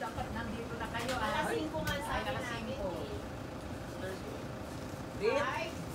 dapat nandito na kayo. Ah. Alas 5 nga Ay, sabi alas 5. Eh. Date?